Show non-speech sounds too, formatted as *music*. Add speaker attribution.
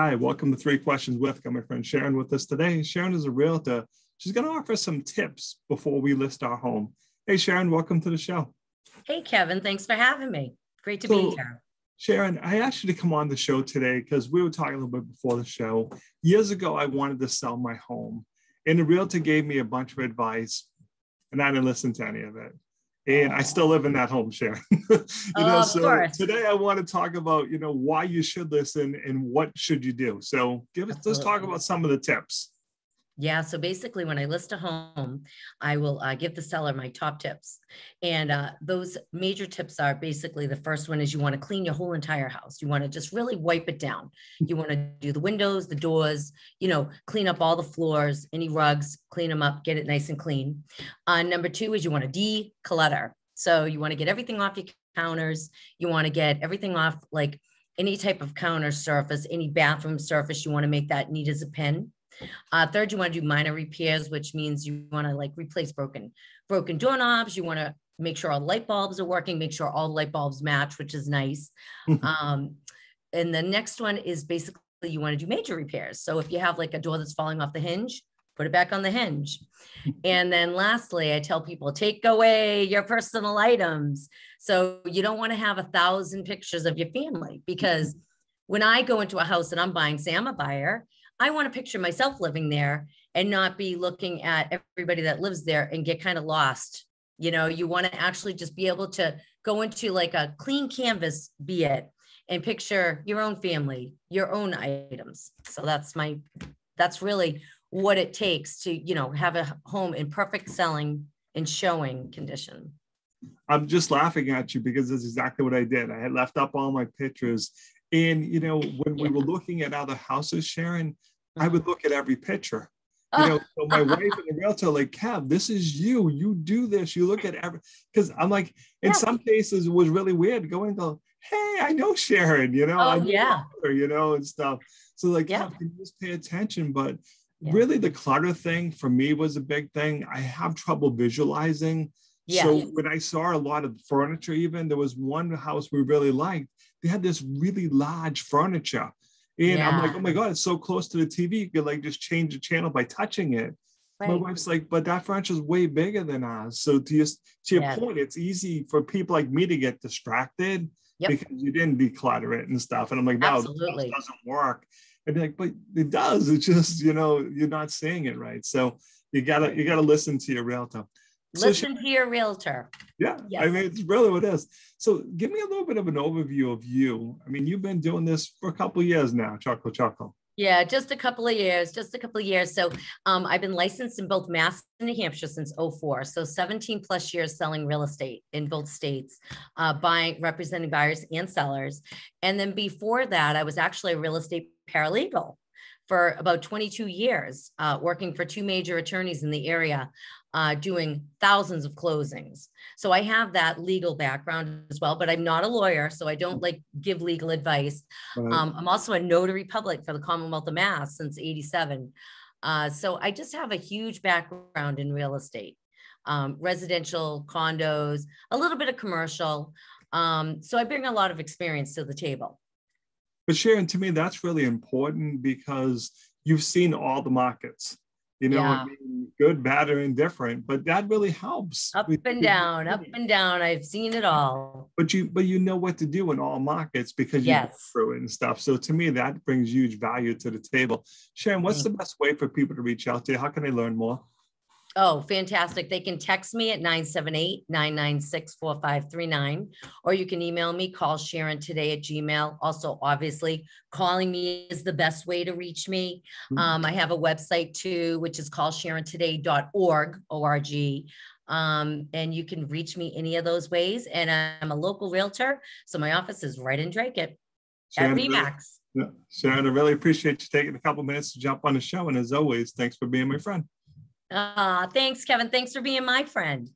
Speaker 1: Hi, welcome to Three Questions with. Got my friend Sharon with us today. Sharon is a realtor. She's going to offer some tips before we list our home. Hey, Sharon, welcome to the show.
Speaker 2: Hey, Kevin, thanks for having me. Great to so, be here.
Speaker 1: Sharon, I asked you to come on the show today because we were talking a little bit before the show. Years ago, I wanted to sell my home, and the realtor gave me a bunch of advice, and I didn't listen to any of it and I still live in that home, Sharon. *laughs* you
Speaker 2: oh, know, so course.
Speaker 1: today I want to talk about, you know, why you should listen and what should you do. So give us, let's talk uh-huh. about some of the tips.
Speaker 2: Yeah. So basically, when I list a home, I will uh, give the seller my top tips. And uh, those major tips are basically the first one is you want to clean your whole entire house. You want to just really wipe it down. You want to do the windows, the doors, you know, clean up all the floors, any rugs, clean them up, get it nice and clean. Uh, number two is you want to declutter. So you want to get everything off your counters. You want to get everything off like any type of counter surface, any bathroom surface. You want to make that neat as a pin. Uh, third, you want to do minor repairs, which means you want to like replace broken broken doorknobs. You want to make sure all the light bulbs are working, make sure all the light bulbs match, which is nice. *laughs* um, and the next one is basically you want to do major repairs. So if you have like a door that's falling off the hinge, put it back on the hinge. *laughs* and then lastly, I tell people take away your personal items. So you don't want to have a thousand pictures of your family because *laughs* when I go into a house and I'm buying, say I'm a buyer, I want to picture myself living there and not be looking at everybody that lives there and get kind of lost. You know, you want to actually just be able to go into like a clean canvas, be it, and picture your own family, your own items. So that's my, that's really what it takes to, you know, have a home in perfect selling and showing condition.
Speaker 1: I'm just laughing at you because that's exactly what I did. I had left up all my pictures and you know, when we were looking at other houses, Sharon, I mm-hmm. would look at every picture. You know, so my wife and the realtor like, Kev, this is you. You do this. You look at every because I'm like, in yeah. some cases, it was really weird going go, hey, I know Sharon, you know,
Speaker 2: oh,
Speaker 1: I
Speaker 2: yeah,
Speaker 1: her, you know, and stuff. So like, yeah, can you just pay attention? But yeah. really, the clutter thing for me was a big thing. I have trouble visualizing. Yeah. So when I saw a lot of furniture, even there was one house we really liked, they had this really large furniture. And yeah. I'm like, oh my God, it's so close to the TV. You could like just change the channel by touching it. Right. My wife's like, but that furniture is way bigger than ours. So to, just, to your yeah. point, it's easy for people like me to get distracted yep. because you didn't declutter it and stuff. And I'm like, no, this doesn't work. And like, but it does. It's just, you know, you're not saying it right. So you gotta, you gotta listen to your realtor.
Speaker 2: Listen so she, to your realtor.
Speaker 1: Yeah, yes. I mean, it's really what it is. So, give me a little bit of an overview of you. I mean, you've been doing this for a couple of years now, Choco Choco.
Speaker 2: Yeah, just a couple of years, just a couple of years. So um, I've been licensed in both Mass and New Hampshire since 04. So 17 plus years selling real estate in both states, uh, buying, representing buyers and sellers. And then before that, I was actually a real estate paralegal for about 22 years, uh, working for two major attorneys in the area, uh, doing thousands of closings. So I have that legal background as well, but I'm not a lawyer, so I don't like give legal advice. Right. Um, I'm also a notary public for the Commonwealth of Mass since 87. Uh, so I just have a huge background in real estate, um, residential, condos, a little bit of commercial. Um, so I bring a lot of experience to the table.
Speaker 1: But Sharon, to me, that's really important because you've seen all the markets, you know, yeah. I mean, good, bad, or indifferent. But that really helps.
Speaker 2: Up and down, up and down. I've seen it all.
Speaker 1: But you, but you know what to do in all markets because you yes. go through it and stuff. So to me, that brings huge value to the table. Sharon, what's mm. the best way for people to reach out to you? How can they learn more?
Speaker 2: Oh, fantastic. They can text me at 978 996 4539, or you can email me, call Sharon today at Gmail. Also, obviously, calling me is the best way to reach me. Mm-hmm. Um, I have a website too, which is callsharontoday.org, O-R-G. Um, and you can reach me any of those ways. And I'm a local realtor, so my office is right in Dracut at Remax.
Speaker 1: Yeah. Sharon, I really appreciate you taking a couple minutes to jump on the show. And as always, thanks for being my friend.
Speaker 2: Uh, thanks, Kevin. Thanks for being my friend.